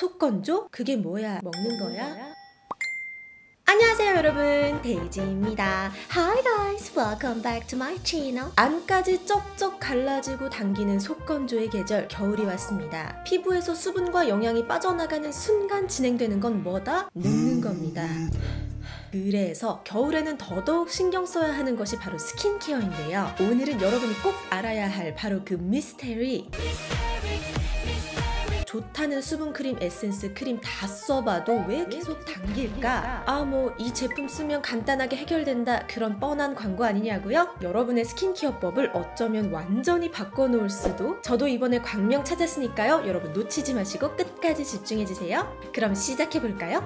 속건조? 그게 뭐야? 먹는 거야? 안녕하세요 여러분 데이지입니다 Hi guys welcome back to my channel 안까지 쩍쩍 갈라지고 당기는 속건조의 계절 겨울이 왔습니다 피부에서 수분과 영양이 빠져나가는 순간 진행되는 건 뭐다? 늙는 겁니다 그래서 겨울에는 더더욱 신경 써야 하는 것이 바로 스킨케어인데요 오늘은 여러분이 꼭 알아야 할 바로 그 미스테리 좋다는 수분 크림, 에센스, 크림 다 써봐도 왜 계속 당길까? 아, 뭐, 이 제품 쓰면 간단하게 해결된다. 그런 뻔한 광고 아니냐고요? 여러분의 스킨케어법을 어쩌면 완전히 바꿔놓을 수도? 저도 이번에 광명 찾았으니까요. 여러분 놓치지 마시고 끝까지 집중해주세요. 그럼 시작해볼까요?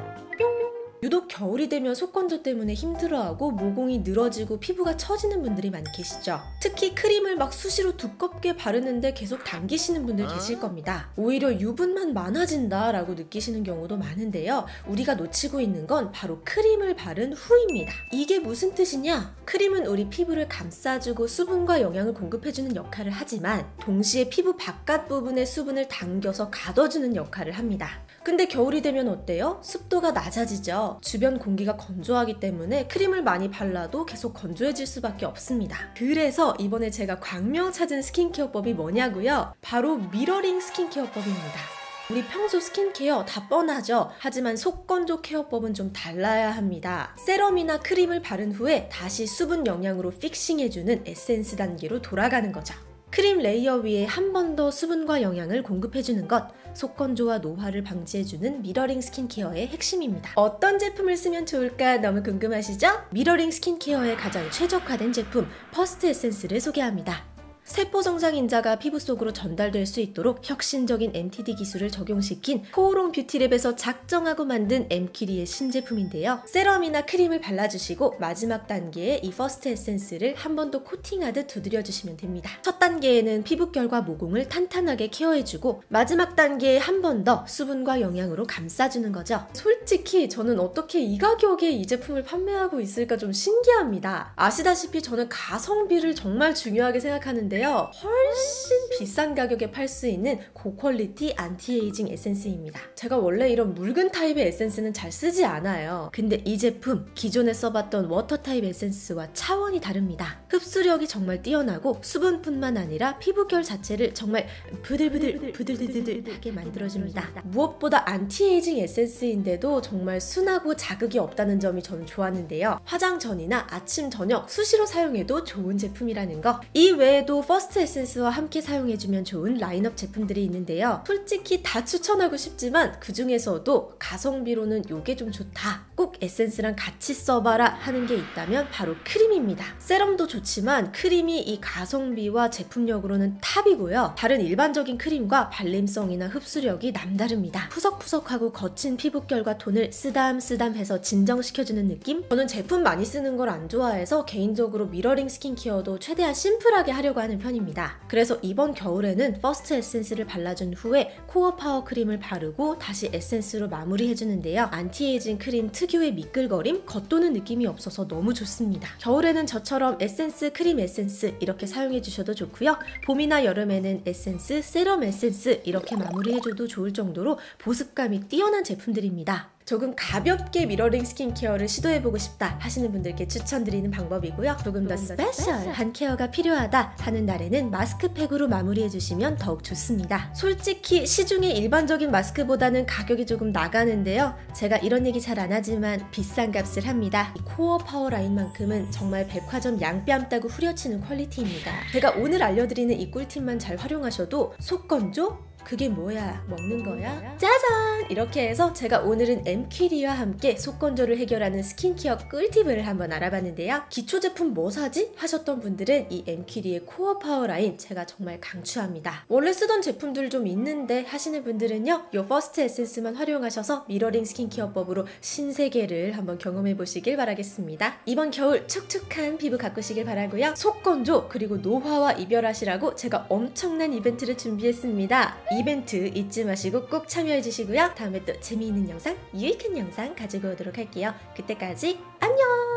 유독 겨울이 되면 속건조 때문에 힘들어하고 모공이 늘어지고 피부가 처지는 분들이 많이 계시죠. 특히 크림을 막 수시로 두껍게 바르는데 계속 당기시는 분들 계실 겁니다. 오히려 유분만 많아진다 라고 느끼시는 경우도 많은데요. 우리가 놓치고 있는 건 바로 크림을 바른 후입니다. 이게 무슨 뜻이냐? 크림은 우리 피부를 감싸주고 수분과 영양을 공급해주는 역할을 하지만 동시에 피부 바깥 부분의 수분을 당겨서 가둬주는 역할을 합니다. 근데 겨울이 되면 어때요? 습도가 낮아지죠. 주변 공기가 건조하기 때문에 크림을 많이 발라도 계속 건조해질 수밖에 없습니다. 그래서 이번에 제가 광명 찾은 스킨케어법이 뭐냐고요? 바로 미러링 스킨케어법입니다. 우리 평소 스킨케어 다 뻔하죠? 하지만 속건조 케어법은 좀 달라야 합니다. 세럼이나 크림을 바른 후에 다시 수분 영양으로 fixing해주는 에센스 단계로 돌아가는 거죠. 크림 레이어 위에 한 번 더 수분과 영양을 공급해주는 것, 속건조와 노화를 방지해주는 미러링 스킨케어의 핵심입니다. 어떤 제품을 쓰면 좋을까 너무 궁금하시죠? 미러링 스킨케어에 가장 최적화된 제품, 퍼스트 에센스를 소개합니다. 세포 정상인자가 피부 속으로 전달될 수 있도록 혁신적인 MTD 기술을 적용시킨 코오롱 뷰티랩에서 작정하고 만든 엠키리의 신제품인데요. 세럼이나 크림을 발라주시고 마지막 단계에 이 퍼스트 에센스를 한 번 더 코팅하듯 두드려주시면 됩니다. 첫 단계에는 피부결과 모공을 탄탄하게 케어해주고 마지막 단계에 한 번 더 수분과 영양으로 감싸주는 거죠. 솔직히 저는 어떻게 이 가격에 이 제품을 판매하고 있을까 좀 신기합니다. 아시다시피 저는 가성비를 정말 중요하게 생각하는데 있는데요. 훨씬 비싼 가격에 팔 수 있는 고퀄리티 안티에이징 에센스입니다. 제가 원래 이런 묽은 타입의 에센스는 잘 쓰지 않아요. 근데 이 제품 기존에 써봤던 water 타입 에센스와 차원이 다릅니다. 흡수력이 정말 뛰어나고 수분뿐만 아니라 피부결 자체를 정말 부들부들 부들부들하게 만들어줍니다. 무엇보다 안티에이징 에센스인데도 정말 순하고 자극이 없다는 점이 저는 좋았는데요. 화장 전이나 아침 저녁 수시로 사용해도 좋은 제품이라는 거. 이 외에도 퍼스트 에센스와 함께 사용 해주면 좋은 라인업 제품들이 있는데요. 솔직히 다 추천하고 싶지만 그 중에서도 가성비로는 이게 좀 좋다. 꼭 에센스랑 같이 써봐라 하는 게 있다면 바로 크림입니다. 세럼도 좋지만 크림이 이 가성비와 제품력으로는 탑이고요. 다른 일반적인 크림과 발림성이나 흡수력이 남다릅니다. 푸석푸석하고 거친 피부결과 톤을 쓰담쓰담해서 진정시켜주는 느낌? 저는 제품 많이 쓰는 걸 안 좋아해서 개인적으로 미러링 스킨케어도 최대한 심플하게 하려고 하는 편입니다. 그래서 이번 겨울에는 퍼스트 에센스를 발라준 후에 코어 파워 크림을 바르고 다시 에센스로 마무리해주는데요. 안티에이징 크림 특유의 미끌거림, 겉도는 느낌이 없어서 너무 좋습니다. 겨울에는 저처럼 에센스, 크림 에센스 이렇게 사용해주셔도 좋고요. 봄이나 여름에는 에센스, 세럼 에센스 이렇게 마무리해줘도 좋을 정도로 보습감이 뛰어난 제품들입니다. 조금 가볍게 미러링 스킨케어를 시도해보고 싶다 하시는 분들께 추천드리는 방법이고요. 조금 더 스페셜한 케어가 필요하다 하는 날에는 마스크팩으로 마무리해주시면 더욱 좋습니다. 솔직히 시중의 일반적인 마스크보다는 가격이 조금 나가는데요. 제가 이런 얘기 잘 안 하지만 비싼 값을 합니다. 코어 파워 라인만큼은 정말 백화점 양뺨 따고 후려치는 quality입니다. 제가 오늘 알려드리는 이 꿀팁만 잘 활용하셔도 속건조, 그게 뭐야? 먹는 거야? 짜잔! 이렇게 해서 제가 오늘은 엠퀴리와 함께 속건조를 해결하는 스킨케어 꿀팁을 한번 알아봤는데요. 기초 제품 뭐 사지? 하셨던 분들은 이 엠퀴리의 코어 파워 라인 제가 정말 강추합니다. 원래 쓰던 제품들 좀 있는데 하시는 분들은요. 요 퍼스트 에센스만 활용하셔서 미러링 스킨케어법으로 신세계를 한번 경험해 보시길 바라겠습니다. 이번 겨울 촉촉한 피부 가꾸시길 바라고요. 속건조 그리고 노화와 이별하시라고 제가 엄청난 이벤트를 준비했습니다. 이벤트 잊지 마시고 꼭 참여해 주시고요. 다음에 또 재미있는 영상, 유익한 영상 가지고 오도록 할게요. 그때까지 안녕!